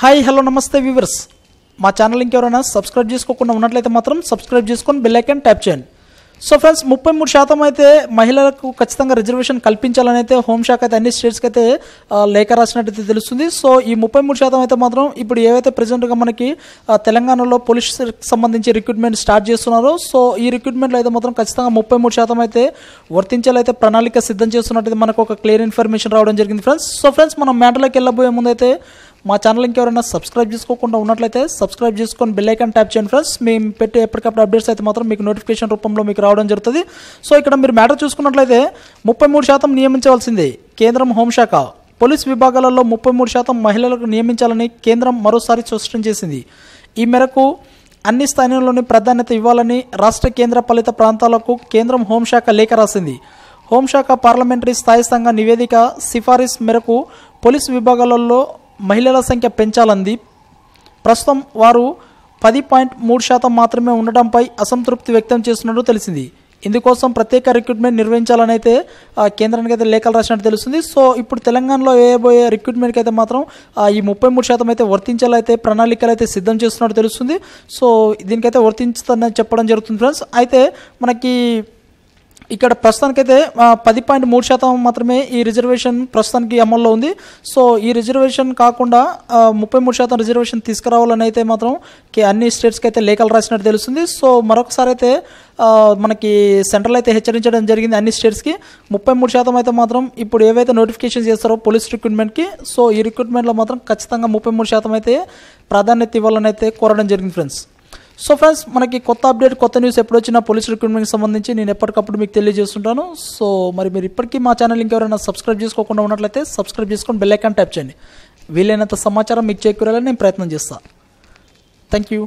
Hi hello నమస్తే viewers. మా channel ఇంకెవరైనా సబ్స్క్రైబ్ చేసుకోకుండా ఉన్నట్లయితే మాత్రం సబ్స్క్రైబ్ చేసుకొని బెల్ ఐకాన్ ట్యాప్ చేయండి. సో ఫ్రెండ్స్ ముప్పై మూడు శాతం అయితే మహిళలకు ఖచ్చితంగా రిజర్వేషన్ కల్పించాలని అయితే హోంశాఖ అయితే అన్ని స్టేట్స్కి అయితే లేఖ రాసినట్టయితే తెలుస్తుంది. సో ఈ ముప్పై మూడు శాతం అయితే మాత్రం ఇప్పుడు ఏవైతే ప్రజెంట్గా మనకి తెలంగాణలో పోలీస్ సంబంధించి రిక్రూట్మెంట్ స్టార్ట్ చేస్తున్నారో సో ఈ రిక్రూట్మెంట్లో అయితే మాత్రం ఖచ్చితంగా ముప్పై మూడు శాతం అయితే వర్తించాలైతే ప్రణాళిక సిద్ధం చేస్తున్నట్టు మనకు ఒక క్లియర్ ఇన్ఫర్మేషన్ రావడం జరిగింది ఫ్రెండ్స్. సో ఫ్రెండ్స్ మనం మ్యాటర్లోకి వెళ్ళబోయే ముందైతే మా ఛానల్ ఇంకెవరైనా సబ్స్క్రైబ్ చేసుకోకుండా ఉన్నట్లయితే సబ్స్క్రైబ్ చేసుకొని బెల్ ఐకాన్ ట్యాప్ చేయండి ఫ్రెండ్స్ మేము పెట్టే ఎప్పటికప్పుడు అప్డేట్స్ అయితే మాత్రం మీకు నోటిఫికేషన్ రూపంలో మీకు రావడం జరుగుతుంది. సో ఇక్కడ మీరు మ్యాటర్ చూసుకున్నట్లయితే ముప్పై మూడు శాతం నియమించవలసిందే కేంద్రం హోంశాఖ పోలీస్ విభాగాలలో ముప్పై మూడు శాతం మహిళలకు నియమించాలని కేంద్రం మరోసారి స్పష్టం చేసింది. ఈ మేరకు అన్ని స్థాయిలోని ప్రాధాన్యత ఇవ్వాలని రాష్ట్ర కేంద్ర పాలిత ప్రాంతాలకు కేంద్రం హోంశాఖ లేఖ రాసింది. హోంశాఖ పార్లమెంటరీ స్థాయి సంఘ నివేదిక సిఫారసు మేరకు పోలీసు విభాగాలలో మహిళల సంఖ్య పెంచాలంది. ప్రస్తుతం వారు పది పాయింట్ మూడు శాతం మాత్రమే ఉండటంపై అసంతృప్తి వ్యక్తం చేస్తున్నట్టు తెలిసింది. ఇందుకోసం ప్రత్యేక రిక్రూట్మెంట్ నిర్వహించాలని అయితే కేంద్రానికి అయితే లేఖలు రాసినట్టు తెలుస్తుంది. సో ఇప్పుడు తెలంగాణలో వేయబోయే రిక్రూట్మెంట్కి అయితే మాత్రం ఈ ముప్పై మూడు శాతం అయితే వర్తించాలైతే ప్రణాళికలు అయితే సిద్ధం చేస్తున్నట్టు తెలుస్తుంది. సో దీనికైతే వర్తించుతుందని చెప్పడం జరుగుతుంది ఫ్రెండ్స్. అయితే మనకి ఇక్కడ ప్రస్తుతానికైతే పది పాయింట్ మూడు శాతం మాత్రమే ఈ రిజర్వేషన్ ప్రస్తుతానికి అమల్లో ఉంది. సో ఈ రిజర్వేషన్ కాకుండా ముప్పై మూడు శాతం రిజర్వేషన్ తీసుకురావాలని అయితే మాత్రం అన్ని స్టేట్స్కి అయితే లేఖలు రాసినట్టు తెలుస్తుంది. సో మరొకసారి అయితే మనకి సెంట్రల్ అయితే హెచ్చరించడం జరిగింది అన్ని స్టేట్స్కి. ముప్పై మూడు శాతం అయితే మాత్రం ఇప్పుడు ఏవైతే నోటిఫికేషన్ చేస్తారో పోలీస్ రిక్రూట్మెంట్కి సో ఈ రిక్రూట్మెంట్లో మాత్రం ఖచ్చితంగా ముప్పై మూడు శాతం అయితే ప్రాధాన్యత ఇవ్వాలని అయితే కోరడం జరిగింది ఫ్రెండ్స్. సో ఫ్రెండ్స్ మనకి కొత్త అప్డేట్ కొత్త న్యూస్ ఎప్పుడు వచ్చినా పోలీస్ రిక్రూట్మెంట్కి సంబంధించి నేను ఎప్పటికప్పుడు మీకు తెలియజేస్తుంటాను. సో మరి మీరు ఇప్పటికీ మా ఛానల్ ఇంకెవరైనా సబ్స్క్రైబ్ చేసుకోకుండా ఉన్నట్లయితే సబ్స్క్రైబ్ చేసుకొని బెల్ ఐకాన్ ట్యాప్ చేయండి. వీలైనంత సమాచారం మీకు చేకూరాలని నేను ప్రయత్నం చేస్తాను థ్యాంక్ యూ